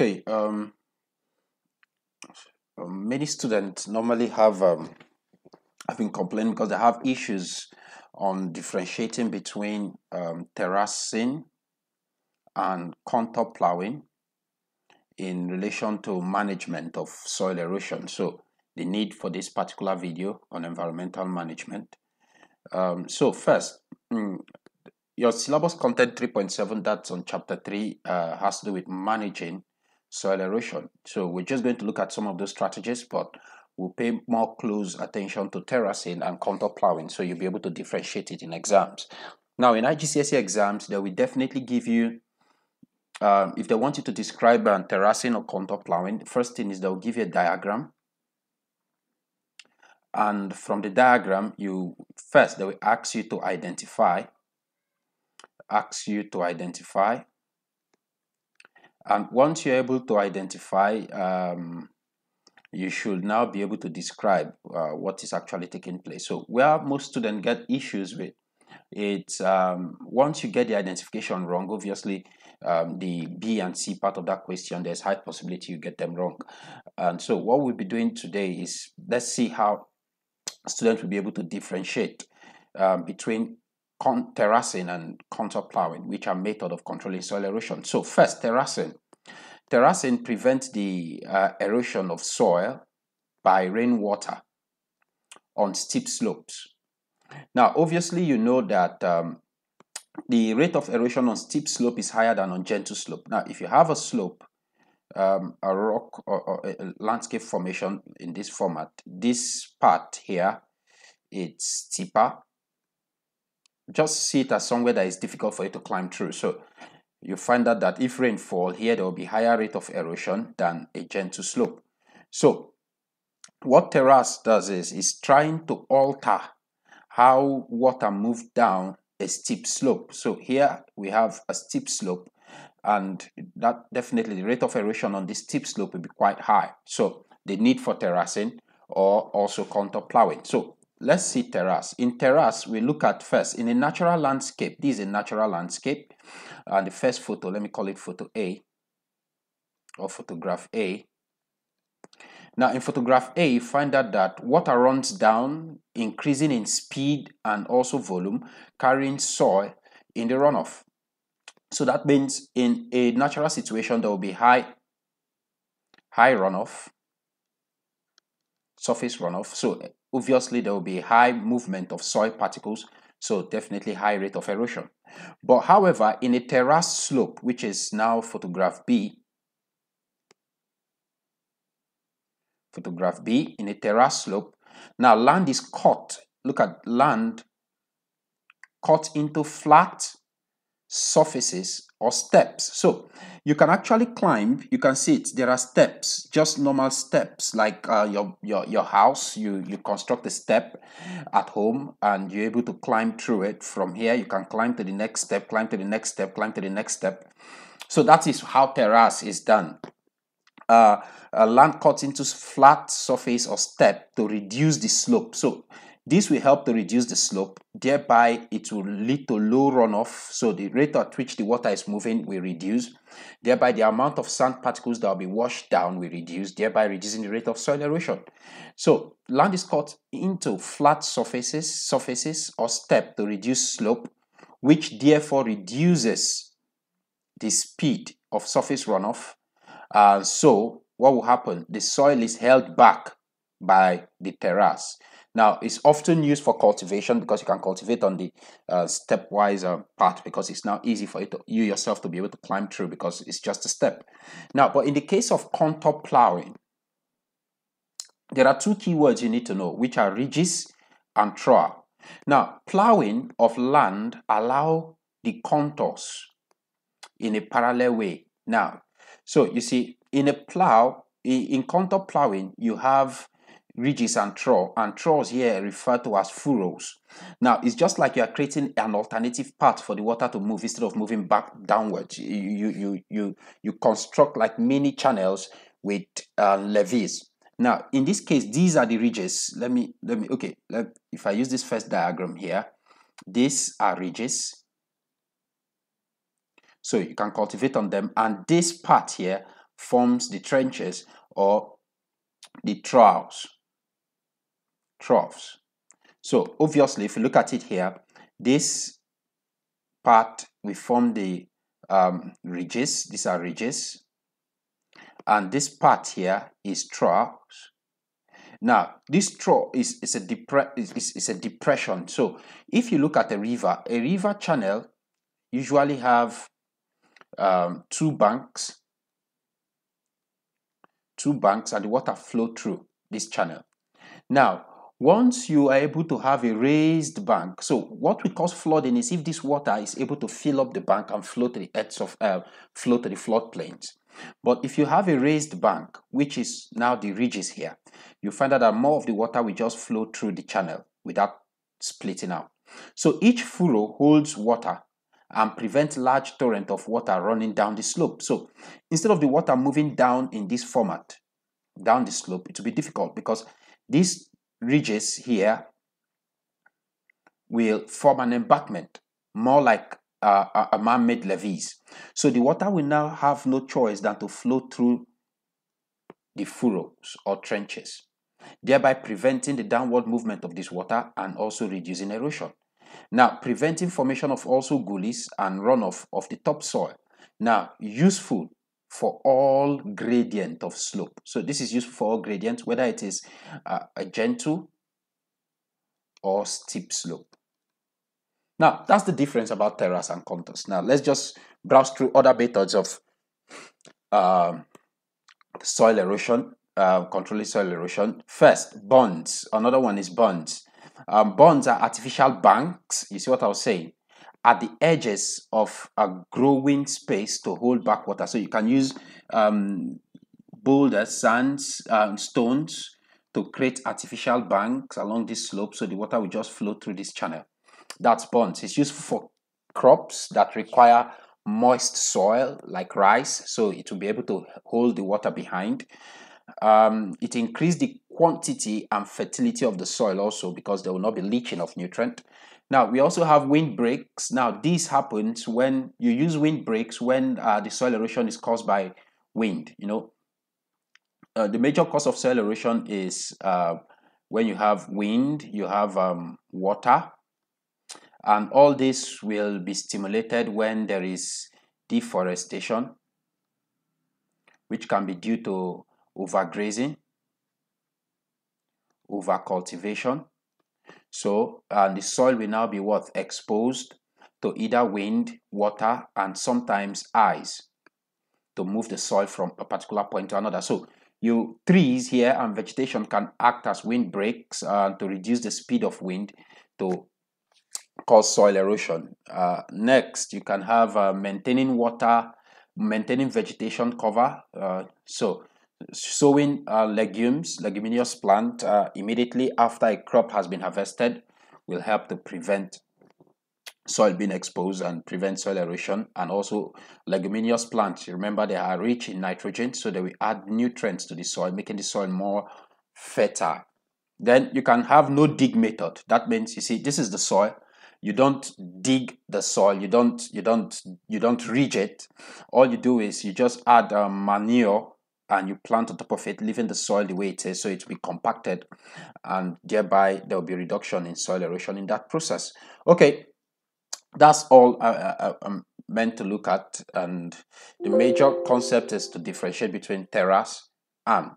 Okay, um, um, many students normally have um, have been complaining because they have issues on differentiating between um, terracing and contour plowing in relation to management of soil erosion. So the need for this particular video on environmental management. Um, so first, mm, your syllabus content 3.7 that's on chapter 3 uh, has to do with managing soil erosion. So we're just going to look at some of those strategies, but we'll pay more close attention to terracing and contour plowing so you'll be able to differentiate it in exams. Now in IGCSE exams, they will definitely give you um, if they want you to describe um, terracing or contour plowing, first thing is they'll give you a diagram. And from the diagram, you first they will ask you to identify, ask you to identify. And once you're able to identify, um, you should now be able to describe uh, what is actually taking place. So where most students get issues with, it's um, once you get the identification wrong, obviously um, the B and C part of that question, there's high possibility you get them wrong. And so what we'll be doing today is let's see how students will be able to differentiate um, between terracing and contour plowing, which are method of controlling soil erosion. So first, terracing. Terracing prevents the uh, erosion of soil by rainwater on steep slopes. Now, obviously, you know that um, the rate of erosion on steep slope is higher than on gentle slope. Now, if you have a slope, um, a rock or, or, a landscape formation in this format, this part here, it's steeper. Just see it as somewhere that is difficult for you to climb through. So you find out that if rain fall here, there will be higher rate of erosion than a gentle slope. So what terrace does is, is trying to alter how water moves down a steep slope. So here we have a steep slope and that definitely the rate of erosion on this steep slope will be quite high. So the need for terracing or also contour plowing. So let's see terrace. In terrace, we look at first in a natural landscape. This is a natural landscape. And the first photo, let me call it photo A or photograph A. Now in photograph A, you find out that water runs down, increasing in speed and also volume, carrying soil in the runoff. So that means in a natural situation, there will be high, high runoff, surface runoff. So obviously there will be high movement of soil particles, so definitely high rate of erosion. But however, in a terrace slope, which is now photograph B, photograph B in a terrace slope. Now land is cut. Look at land cut into flat surfaces or steps. So you can actually climb, you can see it, there are steps, just normal steps like uh, your, your, your house, you, you construct a step at home and you're able to climb through it. From here, you can climb to the next step, climb to the next step, climb to the next step. So that is how terrace is done. Uh, land cut into flat surface or step to reduce the slope. So this will help to reduce the slope, thereby it will lead to low runoff. So the rate at which the water is moving will reduce. Thereby the amount of sand particles that will be washed down will reduce, thereby reducing the rate of soil erosion. So land is cut into flat surfaces, surfaces or step to reduce slope, which therefore reduces the speed of surface runoff. Uh, so what will happen? The soil is held back by the terrace. Now, it's often used for cultivation because you can cultivate on the uh, stepwise uh, because it's now easy for you, to, you yourself to be able to climb through because it's just a step. Now, but in the case of contour plowing, there are two keywords you need to know, which are ridges and trough. Now, plowing of land allow the contours in a parallel way. Now, so you see, in a plow, in contour plowing, you have ridges and trough, and troughs here referred to as furrows. Now, it's just like you are creating an alternative path for the water to move instead of moving back downwards. You you you you, construct like mini channels with uh, levees. Now, in this case, these are the ridges. Let me let me okay. Let, if I use this first diagram here, these are ridges. So you can cultivate on them, and this part here forms the trenches or the troughs. Troughs. So obviously, if you look at it here, this part we form the um, ridges. These are ridges, and this part here is troughs. Now, this trough is, is, a depre- is, is, is a depression. So, if you look at a river, a river channel usually have um, two banks, two banks, and the water flow through this channel. Now, once you are able to have a raised bank, so what we call flooding is if this water is able to fill up the bank and flow to the edge of uh, flow to the floodplains. But if you have a raised bank, which is now the ridges here, you find that more of the water will just flow through the channel without splitting out. So each furrow holds water and prevents large torrent of water running down the slope. So instead of the water moving down in this format, down the slope, it will be difficult because this ridges here will form an embankment, more like uh, a man-made levees. So the water will now have no choice than to flow through the furrows or trenches, thereby preventing the downward movement of this water and also reducing erosion. Now, preventing formation of also gullies and runoff of the topsoil. Now, useful for all gradient of slope. So this is useful for all gradients, whether it is uh, a gentle or steep slope. Now, that's the difference about terrace and contours. Now, let's just browse through other methods of um, soil erosion, uh, controlling soil erosion. First, bunds. Another one is bunds. Um, bunds are artificial banks. You see what I was saying? At the edges of a growing space to hold back water. So you can use um, boulders, sands, uh, stones to create artificial banks along this slope so the water will just flow through this channel. That's bunds. It's useful for crops that require moist soil like rice so it will be able to hold the water behind. Um, it increases the quantity and fertility of the soil also because there will not be leaching of nutrient. Now, we also have windbreaks. Now, this happens when you use windbreaks when uh, the soil erosion is caused by wind. You know, uh, the major cause of soil erosion is uh, when you have wind, you have um, water, and all this will be stimulated when there is deforestation, which can be due to overgrazing, overcultivation, so uh, the soil will now be what? Exposed to either wind, water, and sometimes ice to move the soil from a particular point to another. So you trees here and vegetation can act as wind breaks uh, to reduce the speed of wind to cause soil erosion. Uh, next, you can have uh, maintaining water, maintaining vegetation cover. Uh, so sowing uh, legumes, leguminous plant uh, immediately after a crop has been harvested will help to prevent soil being exposed and prevent soil erosion and also leguminous plants. Remember they are rich in nitrogen so they will add nutrients to the soil making the soil more fertile. Then you can have no dig method. That means you see this is the soil. You don't dig the soil. You don't you don't you don't ridge it. All you do is you just add um, manure and you plant on top of it, leaving the soil the way it is so it will be compacted and thereby there will be reduction in soil erosion in that process. Okay, that's all I, I, I'm meant to look at and the major concept is to differentiate between terrace and